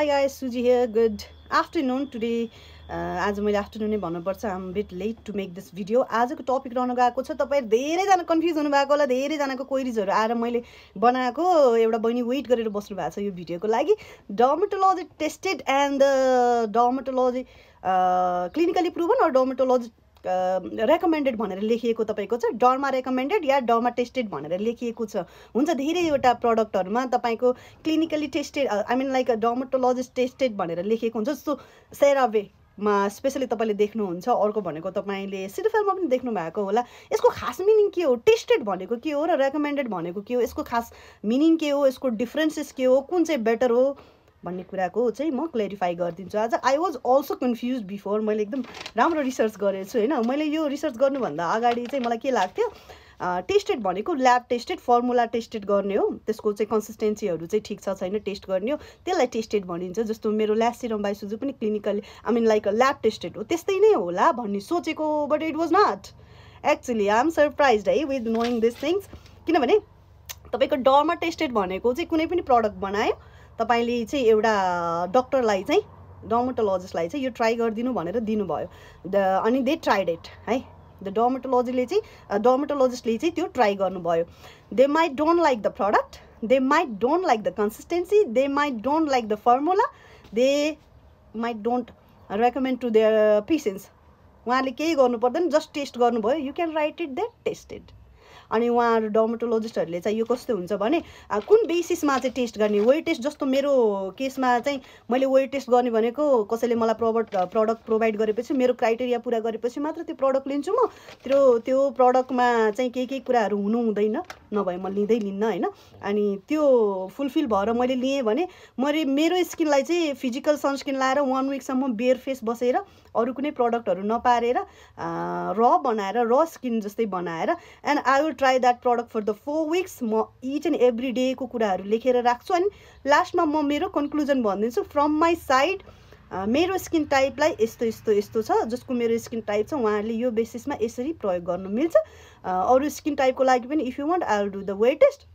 Hi guys, Suji here. Good afternoon. Today आज मैले afternoon भन्नुपर्छ. I'm bit late to make this video आजको topic रहनु गएको छ। तपाईँ धेरैजना कन्फ्युज हुनुभएको होला। धेरैजनाको क्वेरिजहरू आएर मैले बनाएको एउटा बहिनी वेट गरेर बस्नु भएको छ यो भिडियोको लागि। Dermatology tested and dermatology clinically proven or dermatology recommended भनेर लेखिएको तपाईँको छ। डरमा रेकमेन्डेड या डरमा टेस्टेड भनेर लेखिएको छ। हुन्छ धेरैवटा प्रडक्टहरूमा तपाईँको clinically tested I mean like dermatologist tested भनेर लेखिएको हुन्छ। जस्तो सेरावेमा स्पेसली तपाईँले देख्नुहुन्छ। अर्को भनेको तपाईँले सिडिफेलमा पनि देख्नु भएको होला। यसको खास मिनिङ के हो? टेस्टेड भनेको के हो र रेकमेन्डेड भनेको के हो? यसको खास मिनिङ के हो? यसको डिफ्रेन्सेस के हो? कुन चाहिँ बेटर हो? भन्ने कुराको चाहिँ म क्लेरिफाई गरिदिन्छु। आज I was also confuse before मैले एकदम राम्रो रिसर्च गरेको छु होइन? मैले यो रिसर्च गर्नुभन्दा अगाडि चाहिँ मलाई के लाग्थ्यो टेस्टेड भनेको ल्याब टेस्टेड फर्मुला टेस्टेड गर्ने हो। त्यसको चाहिँ कन्सिस्टेन्सीहरू चाहिँ ठिक छ छैन टेस्ट गर्ने हो। त्यसलाई टेस्टेड भनिन्छ जस्तो मेरो ल्यासिरम बाइसुजु पनि clinically I mean like lab tested हो। त्यस्तै नै होला भन्ने सोचेको but it was not actually I am surprise है विथ नोइङ दिस थिङ्स किनभने तपाईँको डरमा टेस्टेड भनेको चाहिँ कुनै पनि प्रडक्ट बनायो तपाईँले चाहिँ एउटा डक्टरलाई चाहिँ डर्मोटोलोजिस्टलाई चाहिँ यो ट्राई गरिदिनु भनेर दिनुभयो। द अनि दे ट्राइड इट है? द डर्मोटोलोजीले चाहिँ डर्मोटोलोजिस्टले चाहिँ त्यो ट्राई गर्नुभयो। They might don't like the product they might don't like the consistency they might don't like the formula they might don't recommend to their patients उहाँले केही गर्नु पर्दैन जस्ट टेस्ट गर्नुभयो। You can write it they tested अनि उहाँहरू डर्मेटोलोजिस्टहरूले चाहिँ यो कस्तो हुन्छ भने कुन बेसिसमा चाहिँ टेस्ट गर्ने? वेट टेस्ट जस्तो मेरो केसमा चाहिँ मैले वेट टेस्ट गर्ने भनेको कसैले मलाई प्रडक्ट प्रडक्ट प्रोभाइड गरेपछि मेरो क्राइटेरिया पुरा गरेपछि मात्र त्यो प्रडक्ट लिन्छु म। त्यो त्यो प्रडक्टमा चाहिँ केही केही कुराहरू हुनु हुँदैन। नभए म लिँदै लिन्न होइन? अनि त्यो फुलफिल भएर मैले लिएँ भने मैले मेरो स्किनलाई चाहिँ फिजिकल सनस्क्रिन लाएर वान विकसम्म बेयर फेस बसेर अरू कुनै प्रडक्टहरू नपारेर र बनाएर र स्किन जस्तै बनाएर and I will try that product for the four weeks म इच एन्ड एभ्री डेको कुराहरू लेखेर राख्छु अनि लास्टमा म मेरो कन्क्लुजन भनिदिन्छु फ्रम माई साइड मेरो स्किन टाइपलाई यस्तो यस्तो यस्तो छ जसको मेरो स्किन टाइप छ उहाँहरूले यो बेसिसमा यसरी प्रयोग गर्नु मिल्छ। अरू स्किन टाइपको लागि पनि if you want I will do the wet test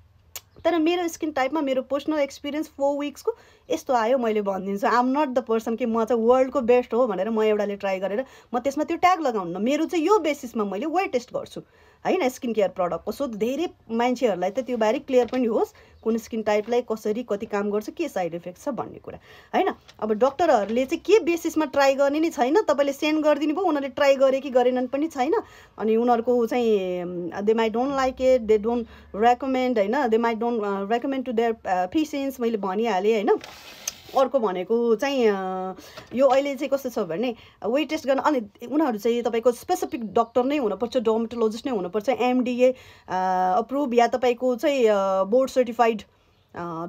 तर मेरो स्किन टाइपमा मेरो पर्सनल एक्सपिरियन्स फोर विक्सको यस्तो आयो मैले भनिदिन्छु। आम नट द पर्सन कि म चाहिँ वर्ल्डको बेस्ट हो भनेर म एउटाले ट्राई गरेर म त्यसमा त्यो ट्याग लगाउनु मेरो चाहिँ यो बेसिसमा मैले वेट टेस्ट गर्छु। होइन स्किन केयर प्रडक्टको सो धेरै मान्छेहरूलाई त त्यो बारे क्लियर पनि होस्। कुन स्किन टाइपलाई कसरी कति काम गर्छ के साइड इफेक्ट छ भन्ने कुरा। होइन? अब डक्टरहरूले चाहिँ के बेसिसमा ट्राई गर्ने नि छैन तपाईँले सेन्ड गरिदिनु भयो उनीहरूले ट्राई गरे कि गरेनन् पनि छैन। अनि उनीहरूको चाहिँ they may don't like it they don't recommend होइन? They may don't recommend to their patients मैले भनिहालेँ होइन? अर्को भनेको चाहिँ यो अहिले चाहिँ कस्तो छ भने वेट टेस्ट गर्न अनि उनीहरू चाहिँ तपाईँको स्पेसिफिक डक्टर नै हुनुपर्छ डोमेटोलोजिस्ट नै हुनुपर्छ एमडिए अप्रुभ या तपाईँको चाहिँ बोर्ड सर्टिफाइड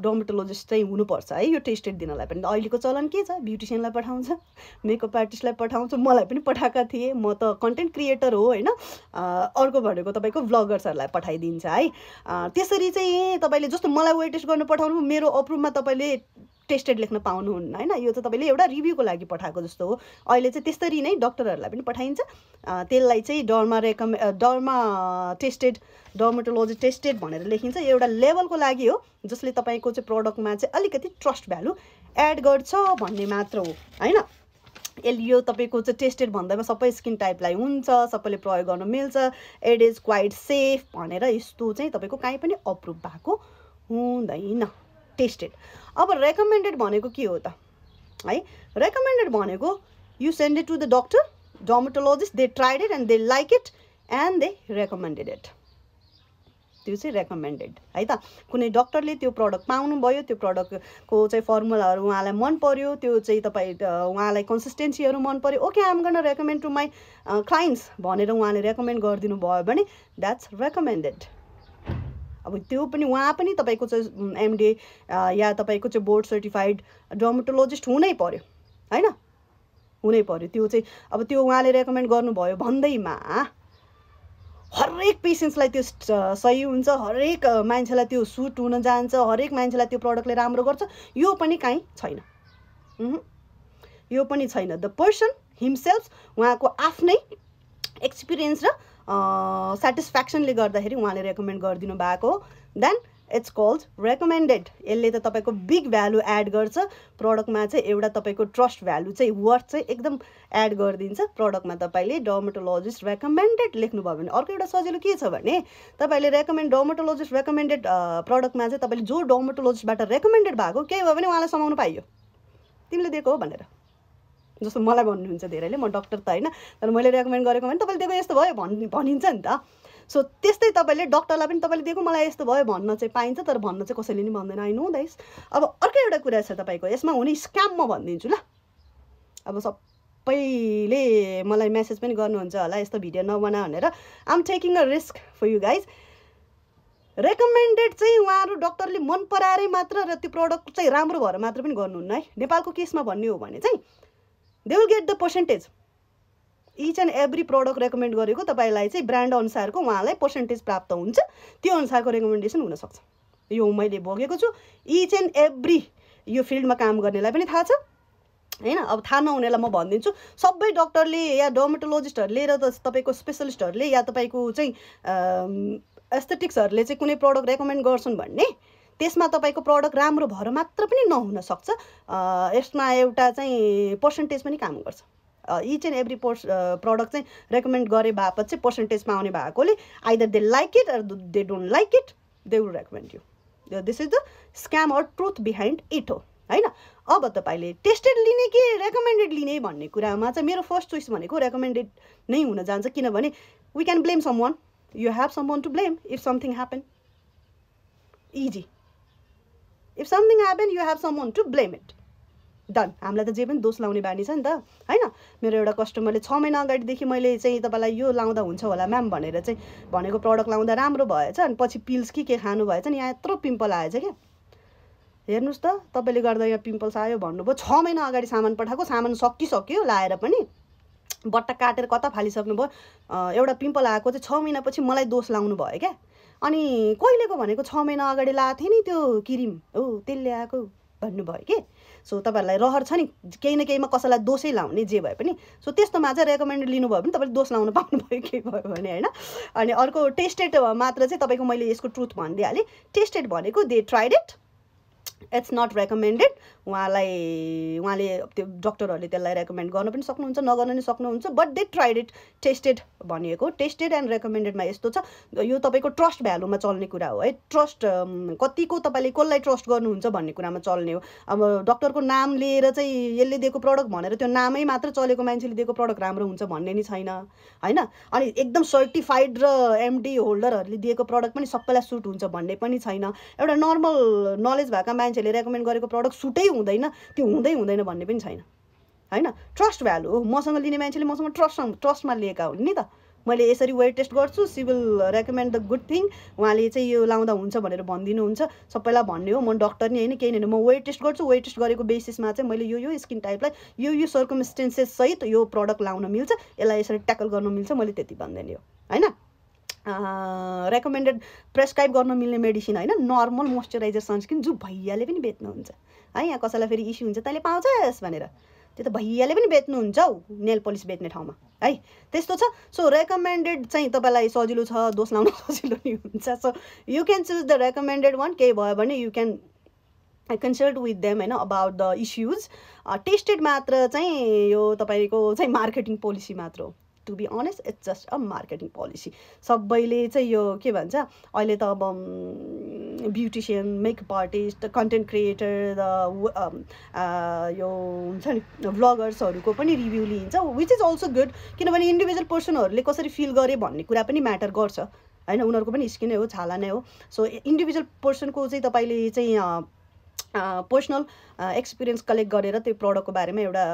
डोमेटोलोजिस्ट चाहिँ हुनुपर्छ है यो टेस्टेड दिनलाई पनि। अहिलेको चलन के छ? ब्युटिसियनलाई पठाउँछ मेकअप आर्टिस्टलाई पठाउँछ मलाई पनि पठाएका थिएँ म त कन्टेन्ट क्रिएटर हो होइन? अर्को भनेको तपाईँको भ्लगर्सहरूलाई पठाइदिन्छ है? त्यसरी चाहिँ तपाईँले जस्तो मलाई वेट टेस्ट गर्नु पठाउनु मेरो अप्रुभमा तपाईँले टेस्टेड लेख्न पाउनुहुन्न होइन? यो चाहिँ तपाईँले एउटा रिभ्यूको लागि पठाएको जस्तो हो। अहिले चाहिँ त्यसरी नै डक्टरहरूलाई पनि पठाइन्छ। त्यसलाई चाहिँ डरमा रेकमे डरमा टेस्टेड डर्मेटोलोजी टेस्टेड भनेर लेखिन्छ। एउटा लेभलको लागि हो जसले तपाईँको चाहिँ प्रडक्टमा चाहिँ अलिकति ट्रस्ट भ्यालु एड गर्छ भन्ने मात्र हो होइन? यसले यो तपाईँको चाहिँ टेस्टेड भन्दैमा सबै स्किन टाइपलाई हुन्छ सबैले प्रयोग गर्न मिल्छ इट इज क्वाइट सेफ भनेर यस्तो चाहिँ तपाईँको काहीँ पनि अप्रुभ भएको हुँदैन। टेस्टेड। अब रेकमेन्डेड भनेको के हो त? है रेकमेन्डेड भनेको you send it to the doctor dermatologist they tried it and they like it and they recommended it त्यो चाहिँ रेकमेन्डेड है त? कुनै डक्टरले त्यो प्रडक्ट पाउनुभयो त्यो प्रडक्टको चाहिँ फर्मुलाहरू उहाँलाई मन पऱ्यो त्यो चाहिँ तपाईँ उहाँलाई कन्सिस्टेन्सीहरू मन पऱ्यो ओके आम गर्न रेकमेन्ड टु माई क्लाइन्ट्स भनेर उहाँले रेकमेन्ड गरिदिनु भयो भने द्याट्स रेकमेन्डेड अब त्यो पनि उहाँ पनि तपाईँको चाहिँ एमडे या तपाईँको चाहिँ बोर्ड सर्टिफाइड डर्मेटोलोजिस्ट हुनै पऱ्यो होइन? हुनै पऱ्यो त्यो चाहिँ अब त्यो उहाँले रेकमेन्ड गर्नुभयो भन्दैमा हरेक पेसेन्ट्सलाई त्यो सही हुन्छ हरेक मान्छेलाई त्यो सुट हुन जान्छ हरेक मान्छेलाई त्यो प्रडक्टले राम्रो गर्छ। यो पनि काहीँ छैन। यो पनि छैन। द पर्सन हिमसेल्फ उहाँको आफ्नै एक्सपिरियन्स र सेटिस्फ्याक्सनले गर्दाखेरि उहाँले रेकमेन्ड गरिदिनु भएको देन इट्स कल्ड रेकमेन्डेड यसले त तपाईँको बिग भ्यालु एड गर्छ। प्रडक्टमा चाहिँ एउटा तपाईँको ट्रस्ट भ्यालु चाहिँ वर्थ चाहिँ एकदम एड गरिदिन्छ। प्रडक्टमा तपाईँले डर्मेटोलोजिस्ट रेकमेन्डेड लेख्नुभयो भने अर्को एउटा सजिलो के छ भने तपाईँले रेकमेन्ड डर्मेटोलोजिस्ट रेकमेन्डेड प्रडक्टमा चाहिँ तपाईँले जो डर्मेटोलोजिस्टबाट रेकमेन्डेड भएको केही भयो भने उहाँलाई समाउनु पाइयो। तिमीले दिएको हो भनेर। जस्तो मलाई भन्नुहुन्छ धेरैले म डक्टर त होइन तर मैले रेकमेन्ड गरेको भने तपाईँले दिएको यस्तो भयो भन् भनिन्छ नि त। सो त्यस्तै तपाईँले डक्टरलाई पनि तपाईँले दिएको मलाई यस्तो भयो भन्न चाहिँ पाइन्छ तर भन्न चाहिँ कसैले नि भन्दैन आई नो दाइस अब अर्को एउटा कुरा छ तपाईँको यसमा हुने स्क्याम म भनिदिन्छु ल। अब सबैले मलाई मेसेज पनि गर्नुहुन्छ होला यस्तो भिडियो नबना भनेर। I'm taking a risk for you guys recommended चाहिँ उहाँहरू डक्टरले मन पराएरै मात्र र त्यो प्रडक्ट चाहिँ राम्रो भएर मात्र पनि गर्नुहुन्न है। नेपालको केसमा भन्ने हो भने चाहिँ they will get the percentage each and every product recommend गरेको तपाईँलाई चाहिँ ब्रान्ड अनुसारको उहाँलाई पर्सेन्टेज प्राप्त हुन्छ। त्यो अनुसारको रेकमेन्डेसन हुनसक्छ। यो मैले भोगेको छु। इच एन्ड एभ्री यो फिल्डमा काम गर्नेलाई पनि थाहा छ। होइन? अब थाहा नहुनेलाई म भनिदिन्छु। सबै डक्टरले या डर्मेटोलोजिस्टहरूले र तपाईँको स्पेसलिस्टहरूले या तपाईँको चाहिँ एस्थेटिक्सहरूले चाहिँ कुनै प्रडक्ट रेकमेन्ड गर्छन् भन्ने त्यसमा तपाईँको प्रडक्ट राम्रो भएर मात्र पनि नहुनसक्छ यसमा एउटा चाहिँ पर्सेन्टेज पनि काम गर्छ। Each and every pores product चाहिँ रेकमेन्ड गरे बापत चाहिँ पर्सेन्टेज पाउने भएकोले either they like it they don't like it they will recommend you this is the scam or truth behind it हो होइन? अब तपाईँले टेस्टेड लिने कि रेकमेन्डेड लिने भन्ने कुरामा चाहिँ मेरो फर्स्ट चोइस भनेको रेकमेन्डेड नै हुन जान्छ किनभने we can blame someone you have someone to blame if something happen easy if something happen you have someone to blame it done हामीलाई त जे पनि दोष लाउने बानी छ नि त होइन? मेरो एउटा कस्टमरले छ महिना अगाडिदेखि मैले चाहिँ तपाईँलाई यो लाउँदा हुन्छ होला म्याम भनेर चाहिँ भनेको प्रडक्ट लाउँदा राम्रो भएछ अनि पछि पिल्स कि के खानु भएछ नि यहाँ यत्रो पिम्पल आएछ क्या। हेर्नुहोस् त तपाईँले गर्दा यहाँ पिम्पल्स आयो भन्नुभयो छ महिना अगाडि सामान पठाएको सामान सकिसक्यो लाएर पनि। बट्टा काटेर कता फालिसक्नुभयो? एउटा पिम्पल आएको चाहिँ छ महिनापछि मलाई दोष लाउनु भयो क्या। अनि कहिलेको भनेको छ महिना अगाडि लाएको थिएँ नि त्यो क्रिम? हो त्यसले आएको भन्नुभयो कि? सो तपाईँहरूलाई रहर छ नि केही न केहीमा कसैलाई दोषै लाउने जे भए पनि। सो त्यस्तोमा चाहिँ रेकमेन्ड लिनुभयो भने तपाईँले दोष लाउनु पाउनुभयो केही भयो भने होइन? अनि अर्को टेस्टेड मात्र चाहिँ तपाईँको मैले यसको ट्रुथ भनिदिइहालेँ। टेस्टेड भनेको they tried it it's not recommended उहाँलाई उहाँले त्यो डक्टरहरूले त्यसलाई रेकमेन्ड गर्न पनि सक्नुहुन्छ नगर्न पनि सक्नुहुन्छ but they tried it tested भनिएको टेस्टेड एन्ड रेकमेन्डेडमा यस्तो छ। यो तपाईँको ट्रस्ट भ्यालुमा चल्ने कुरा हो है। ट्रस्ट कतिको तपाईँले कसलाई ट्रस्ट गर्नुहुन्छ भन्ने कुरामा चल्ने हो। अब डक्टरको नाम लिएर चाहिँ यसले दिएको प्रडक्ट भनेर त्यो नामै मात्र चलेको मान्छेले दिएको प्रडक्ट राम्रो हुन्छ भन्ने नि छैन होइन। अनि एकदम सर्टिफाइड र एमडी होल्डरहरूले दिएको प्रडक्ट पनि सबैलाई सुट हुन्छ भन्ने पनि छैन। एउटा नर्मल नलेज भएका मान्छेले रेकमेन्ड गरेको प्रडक्ट सुटै हुँदैन त्यो हुँदै हुँदैन भन्ने पनि छैन। होइन? ट्रस्ट भ्यालु हो मसँग लिने मान्छेले मसँग ट्रस्ट ट्रस्टमा लिएका हुन् नि त। मैले यसरी वेट टेस्ट गर्छु she will recommend the good thing उहाँले चाहिँ यो लाउँदा हुन्छ भनेर भनिदिनुहुन्छ। सबैलाई भन्ने हो म डक्टर नि होइन केही होइन। म वेट टेस्ट गर्छु वेट टेस्ट गरेको बेसिसमा चाहिँ मैले यो यो स्किन टाइपलाई यो यो सर्कमस्टेन्सेस सहित यो प्रडक्ट लाउन मिल्छ यसलाई यसरी ट्याकल गर्न मिल्छ मैले त्यति भन्दैन हो। होइन? रेकमेन्डेड प्रेसक्राइब गर्न मिल्ने मेडिसिन होइन नर्मल मोइस्चराइजर सनस्क्रिन जो भैयाले पनि बेच्नुहुन्छ। है यहाँ कसैलाई फेरि इस्यु हुन्छ तैँले पाउँछस् भनेर। त्यो त भैयाले पनि बेच्नुहुन्छ हौ नेल पलिस बेच्ने ठाउँमा। है त्यस्तो छ। सो रेकमेन्डेड चाहिँ तपाईँलाई सजिलो छ दोष लाउन सजिलो नि हुन्छ। So you can choose the recommended one केही भयो भने you can consult with them होइन अबाउट द इस्युज टेस्टेड मात्र चाहिँ यो तपाईँको चाहिँ मार्केटिङ पोलिसी मात्र हो। To be honest it's just a marketing policy सबैले चाहिँ यो के भन्छ अहिले त अब beautician makeup artist content creator यो हुन्छ नि भ्लगर्सहरूको पनि रिभ्यू लिइन्छ विच इज अल्सो गुड किनभने इन्डिभिजुअल पर्सनहरूले कसरी फिल गरे भन्ने कुरा पनि म्याटर गर्छ। होइन उनीहरूको पनि स्किन हो छाला नै हो। सो इन्डिभिजुअल पर्सनको चाहिँ तपाईँले चाहिँ पर्सनल एक्सपिरियन्स कलेक्ट गरेर त्यो प्रडक्टको बारेमा एउटा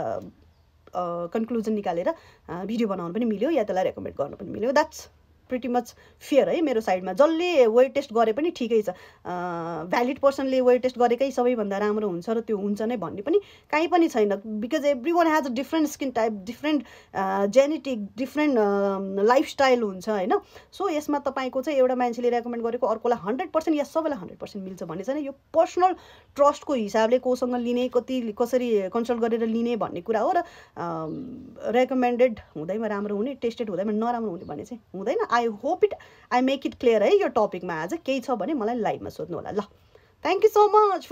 कन्क्लुजन निकालेर भिडियो बनाउनु पनि मिल्यो या त्यसलाई रेकमेन्ड गर्नु पनि मिल्यो। द्याट्स प्रिटी मच फियर है मेरो साइडमा। जसले वेट टेस्ट गरे पनि ठिकै छ। भ्यालिड पर्सनले वेट टेस्ट गरेकै सबैभन्दा राम्रो हुन्छ र त्यो हुन्छ नै भन्ने पनि काहीँ पनि छैन। Because everyone has a different skin type different genetic different lifestyle हुन्छ होइन? सो यसमा तपाईँको चाहिँ एउटा मान्छेले रेकमेन्ड गरेको अर्कोलाई हन्ड्रेड पर्सेन्ट या सबैलाई हन्ड्रेड पर्सेन्ट मिल्छ भन्ने छैन। यो पर्सनल ट्रस्टको हिसाबले कोसँग लिने कति कसरी कन्सल्ट गरेर लिने भन्ने कुरा हो र रेकमेन्डेड हुँदैमा राम्रो हुने टेस्टेड हुँदैमा नराम्रो हुने भन्ने चाहिँ हुँदैन। I hope it I make it clear है यो टपिकमा आज केही छ भने मलाई लाइभमा सोध्नु होला ल थ्याङ्क यू सो मच